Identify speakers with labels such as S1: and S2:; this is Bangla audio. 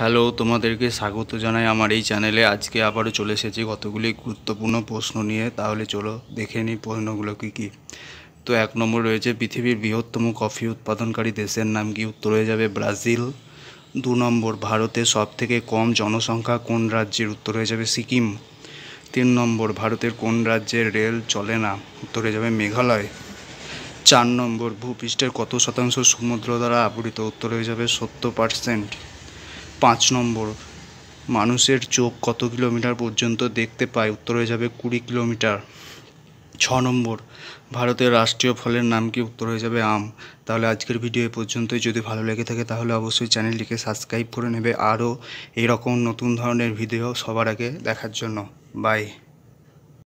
S1: হ্যালো তোমাদেরকে স্বাগত জানাই আমার এই চ্যানেলে আজকে আবারও চলে এসেছি কতগুলি গুরুত্বপূর্ণ প্রশ্ন নিয়ে। তাহলে চলো দেখে নিই প্রশ্নগুলো কী কী। তো এক নম্বর রয়েছে, পৃথিবীর বৃহত্তম কফি উৎপাদনকারী দেশের নাম কি? উত্তর হয়ে যাবে ব্রাজিল। দু নম্বর, ভারতের সবথেকে কম জনসংখ্যা কোন রাজ্যের? উত্তর হয়ে যাবে সিকিম। তিন নম্বর, ভারতের কোন রাজ্যের রেল চলে না? উত্তর হয়ে যাবে মেঘালয়। চার নম্বর, ভূপৃষ্ঠের কত শতাংশ সমুদ্র দ্বারা আবৃত? উত্তর হয়ে যাবে সত্তর পার্সেন্ট পাঁচ নম্বর। মানুষের চোখ কত কিলোমিটার পর্যন্ত দেখতে পায়? উত্তর হয়ে যাবে কুড়ি কিলোমিটার। ছ নম্বর, ভারতের রাষ্ট্রীয় ফলের নাম কি? উত্তর হয়ে যাবে আম। তাহলে আজকের ভিডিও এ পর্যন্তই। যদি ভালো লেগে থাকে তাহলে অবশ্যই চ্যানেলটিকে সাবস্ক্রাইব করে নেবে। আরও এরকম নতুন ধরনের ভিডিও সবার আগে দেখার জন্য। বাই।